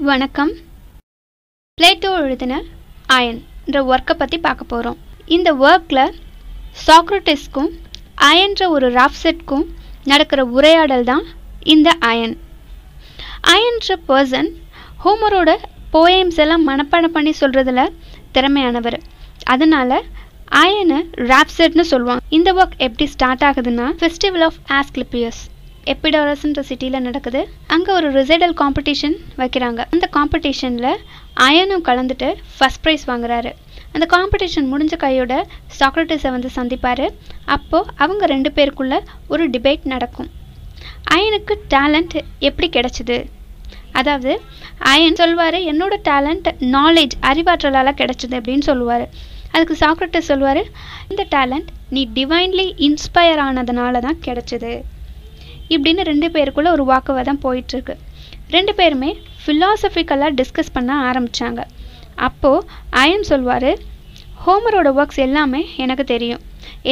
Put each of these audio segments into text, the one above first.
வணக்கம். பிளேட்டோ எழுதின அயன்ன்ற ஒர்க்கை பற்றி பார்க்க போகிறோம் இந்த ஒர்க்கில் சாக்ரட்டிஸ்க்கும் அயன்ற ஒரு ராப்செட்க்கும் நடக்கிற உரையாடல் தான் இந்த அயன். அயன்ற பர்சன் ஹோமரோட போயம்ஸ் எல்லாம் மனப்பாடம் பண்ணி சொல்கிறதுல திறமையானவர். அதனால் அயனை ராப்செட்னு சொல்லுவாங்க. இந்த ஒர்க் எப்படி ஸ்டார்ட் ஆகுதுன்னா ஃபெஸ்டிவல் ஆஃப் ஆஸ்கிளிப்பியஸ் எப்பிடாரஸ்ன்ற சிட்டியில் நடக்குது. அங்கே ஒரு ரிசைடல் காம்படிஷன் வைக்கிறாங்க. அந்த காம்படிஷனில் அயனும் கலந்துட்டு ஃபஸ்ட் ப்ரைஸ் வாங்குறாரு. அந்த காம்படிஷன் முடிஞ்ச கையோட சாக்ரட்டிஸை வந்து சந்திப்பார். அப்போது அவங்க ரெண்டு பேருக்குள்ள ஒரு டிபேட் நடக்கும். அயனுக்கு டேலண்ட் எப்படி கிடைச்சிது? அதாவது அயன் சொல்வார் என்னோட டேலண்ட் நாலேஜ் அறிவாற்றலால் கிடைச்சிது அப்படின்னு சொல்லுவார். அதுக்கு சாக்ரட்டிஸ் சொல்லுவார் இந்த டேலண்ட் நீ டிவைன்லி இன்ஸ்பயர் ஆனதுனால தான் கிடைச்சிது. இப்படின்னு ரெண்டு பேருக்குள்ளே ஒரு வாக்குவாதம் போயிட்டுருக்கு. ரெண்டு பேருமே ஃபிலாசபிக்கலாக டிஸ்கஸ் பண்ண ஆரம்பித்தாங்க அப்போது அயன் சொல்வார் ஹோமரோட ஒர்க்ஸ் எல்லாமே எனக்கு தெரியும்.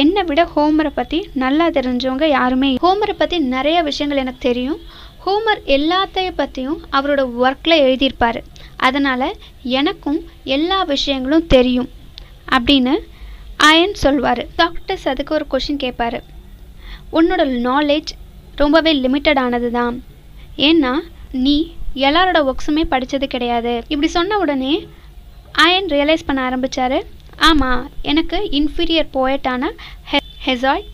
என்னை விட ஹோமரை பற்றி நல்லா தெரிஞ்சவங்க யாருமே ஹோமரை பற்றி நிறைய விஷயங்கள் எனக்கு தெரியும். ஹோமர் எல்லாத்தையும் பற்றியும் அவரோட ஒர்க்கில் எழுதியிருப்பார். அதனால் எனக்கும் எல்லா விஷயங்களும் தெரியும் அப்படின்னு அயன் சொல்வார். டாக்டர்ஸ் அதுக்கு ஒரு கொஷின் கேட்பாரு. உன்னோட நாலேஜ் ரொம்பவே லிமிட்டடானது தான் ஏன்னா நீ எல்லாரோட ஒர்க்ஸுமே படித்தது கிடையாது. இப்படி சொன்ன உடனே ஆயன் ரியலைஸ் பண்ண ஆரம்பித்தார் ஆமாம் எனக்கு இன்ஃபீரியர் போயட்டான ஹெ ஹெசாய்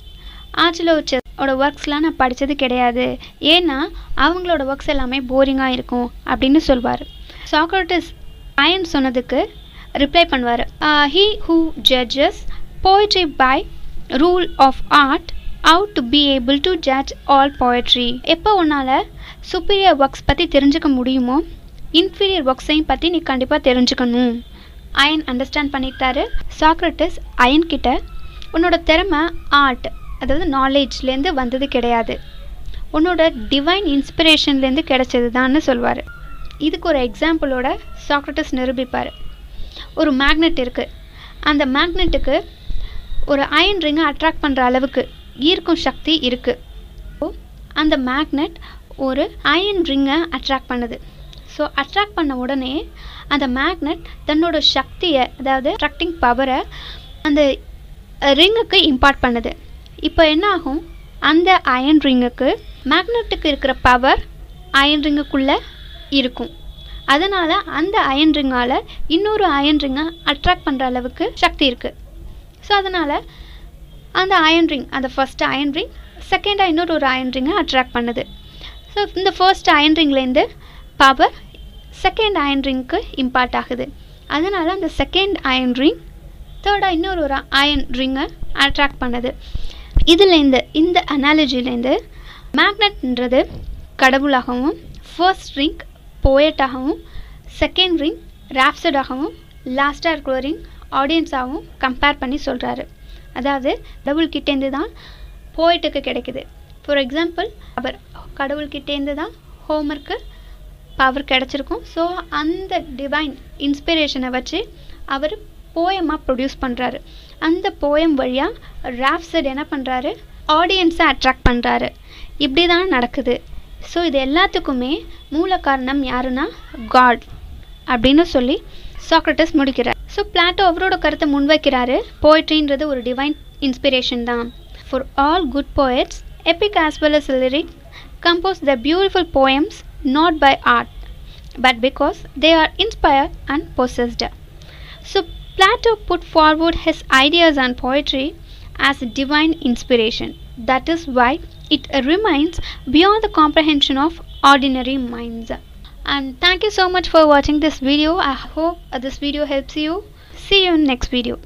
ஆச்சிலோச்சோட ஒர்க்ஸ்லாம் நான் படித்தது கிடையாது. ஏன்னா அவங்களோட ஒர்க்ஸ் எல்லாமே போரிங்காக இருக்கும் அப்படின்னு சொல்வார். சாக்ரட்டிஸ் அயன் சொன்னதுக்கு ரிப்ளை பண்ணுவார். He who judges poetry by rule of art ought to be able to judge all poetry எப்போ உன்னால் சுப்பீரியர் ஒர்க்ஸ் பற்றி தெரிஞ்சுக்க முடியுமோ இன்ஃபீரியர் ஒர்க்ஸையும் பற்றி நீ கண்டிப்பாக தெரிஞ்சுக்கணும். அயன் அண்டர்ஸ்டாண்ட் பண்ணிட்டாரு. சாக்ரட்டிஸ் அயன் கிட்ட உன்னோட திறமை ஆர்ட் அதாவது நாலேஜ்லேருந்து வந்தது கிடையாது. உன்னோட டிவைன் இன்ஸ்பிரேஷன்லேருந்து கிடைச்சது தான்னு சொல்வார். இதுக்கு ஒரு எக்ஸாம்பிளோட சாக்ரட்டிஸ் நிரூபிப்பார். ஒரு மேக்னெட் இருக்குது அந்த மேக்னெட்டுக்கு ஒரு அயன் ரிங்கை அட்ராக்ட் பண்ணுற அளவுக்கு ஈர்க்கும் சக்தி இருக்குது அந்த மேக்னெட் ஒரு அயன் ரிங்கை அட்ராக்ட் பண்ணுது. ஸோ அட்ராக்ட் பண்ண உடனே அந்த மேக்னெட் தன்னோட சக்தியை அதாவது அட்ராக்டிங் பவரை அந்த ரிங்குக்கு இம்பார்ட் பண்ணுது. இப்போ என்ன ஆகும்? அந்த அயன் ரிங்குக்கு மேக்னெட்டுக்கு இருக்கிற பவர் அயன் ரிங்குக்குள்ளே இருக்கும். அதனால் அந்த அயன் ரிங்கால் இன்னொரு அயன் ரிங்கை அட்ராக்ட் பண்ணுற அளவுக்கு சக்தி இருக்குது ஸோ அதனால் அந்த அயன் ரிங் அந்த ஃபஸ்ட் அயன் ரிங் செகண்டாக இன்னொரு ஒரு அயன் ரிங்கை அட்ராக்ட் பண்ணுது. ஸோ இந்த ஃபர்ஸ்ட் அயன் ரிங்லேருந்து பவர் செகண்ட் அயன் ரிங்க்கு இம்பார்ட் ஆகுது. அதனால் அந்த செகண்ட் அயன் ரிங் தேர்டாக இன்னொரு ஒரு அயன் ரிங்கை அட்ராக்ட் பண்ணுது. இதுலேருந்து இந்த அனாலஜிலேருந்து மேக்னெட்ன்றது கடவுளாகவும் ஃபர்ஸ்ட் ரிங் போயட்டாகவும் செகண்ட் ரிங் ராப்சடாகவும் லாஸ்ட்டாக இருக்கிற ரிங் ஆடியன்ஸாகவும் கம்பேர் பண்ணி சொல்கிறாரு அதாவது கடவுள்கிட்டேருந்து தான் போய்ட்டுக்கு கிடைக்குது. ஃபார் எக்ஸாம்பிள் அவர் கடவுள்கிட்டேருந்து தான் ஹோம்ஒர்க்கு பவர் கிடச்சிருக்கும். ஸோ அந்த டிவைன் இன்ஸ்பிரேஷனை வச்சு அவர் போயமாக ப்ரொடியூஸ் பண்ணுறாரு அந்த போயம் வழியாக ராப்சட் என்ன பண்ணுறாரு ஆடியன்ஸை அட்ராக்ட் பண்ணுறாரு இப்படி தான் நடக்குது. ஸோ இது எல்லாத்துக்குமே மூல காரணம் யாருன்னா காட் அப்படின்னு சொல்லி சாக்ரட்டிஸ் முடிக்கிறார். ஸோ பிளாட்டோ அவரோட கருத்தை முன்வைக்கிறாரு போய்ட்ரின்றது ஒரு டிவைன் இன்ஸ்பிரேஷன் தான் for all good poets epic as well as lyric compose the beautiful poems not by art but because they are inspired and possessed so Plato put forward his ideas and poetry as a divine inspiration. That is why it remains beyond the comprehension of ordinary minds. And thank you so much for watching this video. I hope this video helps you. See you in next video.